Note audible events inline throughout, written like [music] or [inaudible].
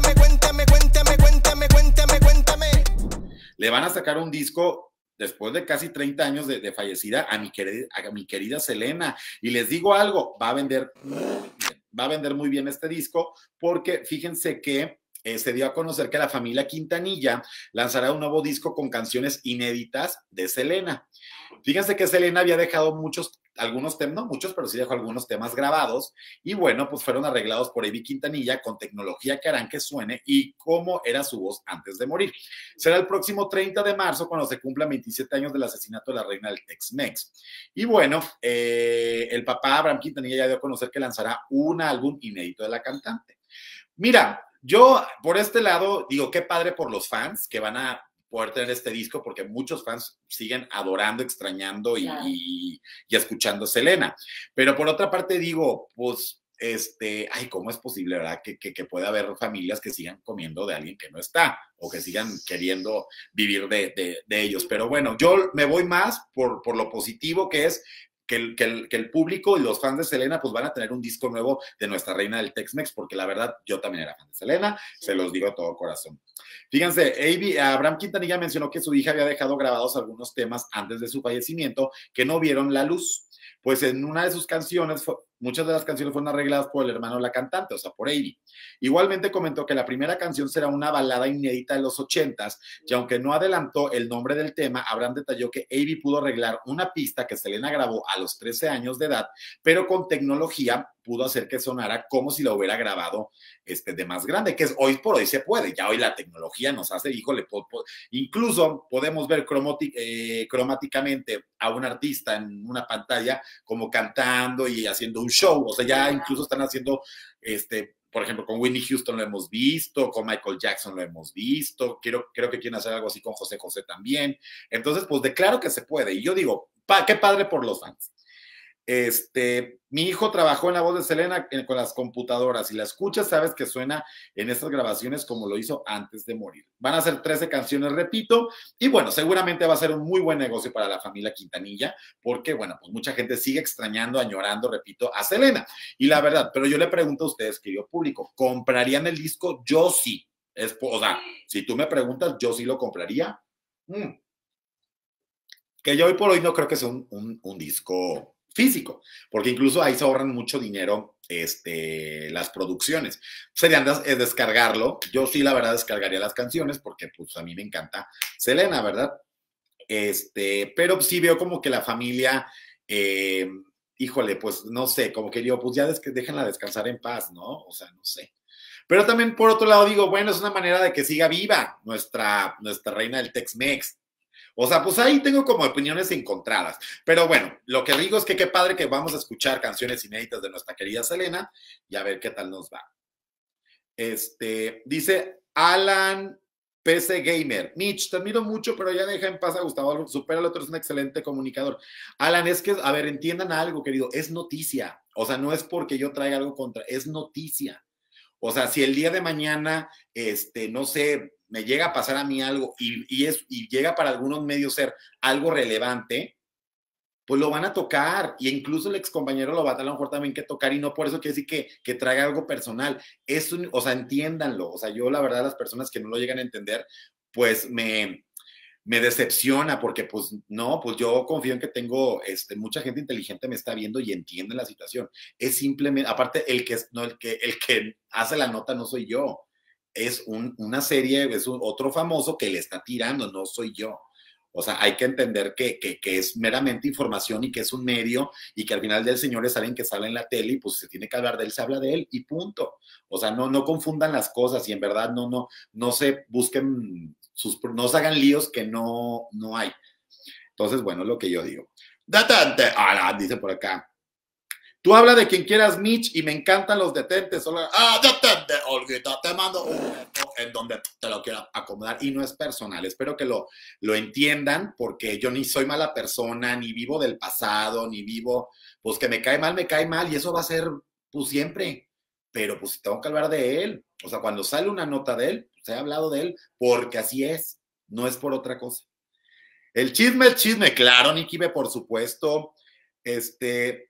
cuéntame, cuéntame, cuéntame, cuéntame, cuéntame, cuéntame. Le van a sacar un disco después de casi 30 años de, fallecida a mi, querida, a mi querida Selena. Y les digo algo, va a vender va a vender muy bien este disco porque fíjense que eh, se dio a conocer que la familia Quintanilla lanzará un nuevo disco con canciones inéditas de Selena. Fíjense que Selena había dejado muchos, algunos temas, no muchos, pero sí dejó algunos temas grabados y bueno, pues fueron arreglados por Evi Quintanilla con tecnología que harán que suene y cómo era su voz antes de morir. Será el próximo 30 de marzo cuando se cumplan 27 años del asesinato de la reina del Tex-Mex. Y bueno, eh, el papá Abraham Quintanilla ya dio a conocer que lanzará un álbum inédito de la cantante. Mira, yo, por este lado, digo, qué padre por los fans que van a poder tener este disco, porque muchos fans siguen adorando, extrañando y, y, escuchando Selena. Pero por otra parte, digo, pues, este, ay, ¿cómo es posible, verdad? Que, que, pueda haber familias que sigan comiendo de alguien que no está o que sigan queriendo vivir de, de, de ellos. Pero bueno, yo me voy más por, por lo positivo que es que el, público y los fans de Selena pues van a tener un disco nuevo de nuestra reina del Tex-Mex, porque la verdad yo también era fan de Selena, se los digo de todo corazón. Fíjense, Abraham Quintanilla mencionó que su hija había dejado grabados algunos temas antes de su fallecimiento que no vieron la luz. Pues en una de sus canciones Muchas de las canciones fueron arregladas por el hermano de la cantante, o sea, por Avi. Igualmente comentó que la primera canción será una balada inédita de los ochentas, y aunque no adelantó el nombre del tema, Abraham detalló que Avi pudo arreglar una pista que Selena grabó a los 13 años de edad, pero con tecnología pudo hacer que sonara como si la hubiera grabado este, de más grande, que es hoy por hoy se puede, ya hoy la tecnología nos hace, híjole, incluso podemos ver eh, cromáticamente a un artista en una pantalla como cantando y haciendo un show, o sea, ya incluso están haciendo, este, por ejemplo, con Whitney Houston lo hemos visto, con Michael Jackson lo hemos visto, quiero, creo que quieren hacer algo así con José José también. Entonces, pues declaro que se puede. Y yo digo, qué padre por los fans. Este, mi hijo trabajó en la voz de Selena con las computadoras y la escuchas, sabes que suena en estas grabaciones como lo hizo antes de morir. Van a ser 13 canciones, repito, y bueno, seguramente va a ser un muy buen negocio para la familia Quintanilla, porque bueno, pues mucha gente sigue extrañando, añorando, repito, a Selena. Y la verdad, pero yo le pregunto a ustedes, querido público, ¿comprarían el disco? Yo sí. Es, o sea, si tú me preguntas, yo sí lo compraría. Mm. Que yo hoy por hoy no creo que sea un, un disco físico, porque incluso ahí se ahorran mucho dinero este, las producciones. Serían es descargarlo. Yo sí, la verdad, descargaría las canciones porque pues a mí me encanta Selena, ¿verdad? Este, pero sí veo como que la familia, eh, híjole, pues no sé, como que yo, pues ya déjenla descansar en paz, ¿no? O sea, no sé. Pero también por otro lado digo, bueno, es una manera de que siga viva nuestra, nuestra reina del Tex-Mex. O sea, pues ahí tengo como opiniones encontradas. Pero bueno, lo que digo es que qué padre que vamos a escuchar canciones inéditas de nuestra querida Selena y a ver qué tal nos va. Este, dice Alan PC Gamer. Mitch, te admiro mucho, pero ya deja en paz a Gustavo. Supera otro, es un excelente comunicador. Alan, es que, a ver, entiendan algo, querido. Es noticia. O sea, no es porque yo traiga algo contra, es noticia. O sea, si el día de mañana, este, no sé, me llega a pasar a mí algo y, es, y llega para algunos medios ser algo relevante, pues lo van a tocar. Y incluso el ex compañero lo va a tener a lo mejor también que tocar y no por eso quiere decir que, que traiga algo personal. Es o sea, entiéndanlo. O sea, yo la verdad, las personas que no lo llegan a entender, pues me, me decepciona porque pues no, pues yo confío en que tengo, este, mucha gente inteligente me está viendo y entiende la situación. Es simplemente, aparte, el que, no, el que, el que hace la nota no soy yo es una serie, es otro famoso que le está tirando, no soy yo. O sea, hay que entender que, es meramente información y que es un medio y que al final del señor es alguien que sale en la tele y pues se tiene que hablar de él, se habla de él y punto. O sea, no, no confundan las cosas y en verdad no, no, no se busquen sus, no se hagan líos que no, no hay. Entonces, bueno, lo que yo digo. Dice por acá. Tú habla de quien quieras, Mitch, y me encantan los detentes. Ah, detente, Olguita, te mando un en donde te lo quiero acomodar. Y no es personal. Espero que lo, lo entiendan, porque yo ni soy mala persona, ni vivo del pasado, ni vivo, pues que me cae mal, me cae mal, y eso va a ser, pues siempre. Pero pues tengo que hablar de él. O sea, cuando sale una nota de él, se pues, ha hablado de él, porque así es, no es por otra cosa. El chisme, el chisme, claro, Nikibe, por supuesto. Este,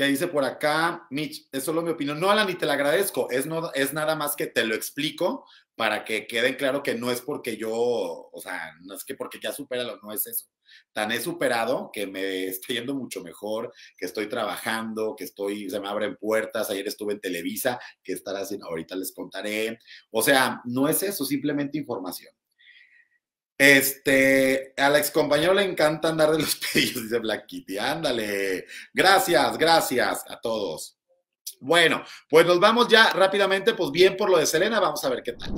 que dice por acá, Mitch, es solo mi opinión. No, Alan, ni te la agradezco. Es, no, es nada más que te lo explico para que quede claro que no es porque yo, o sea, no es que porque ya superalo, no es eso. Tan he superado que me estoy yendo mucho mejor, que estoy trabajando, que estoy, se me abren puertas. Ayer estuve en Televisa, que estará haciendo, ahorita les contaré. O sea, no es eso, simplemente información. Este, al ex compañero le encanta andar de los [laughs] pedillos, dice Black Kitty. Ándale. Gracias, gracias a todos. Bueno, pues nos vamos ya rápidamente, pues bien por lo de Selena, vamos a ver qué tal.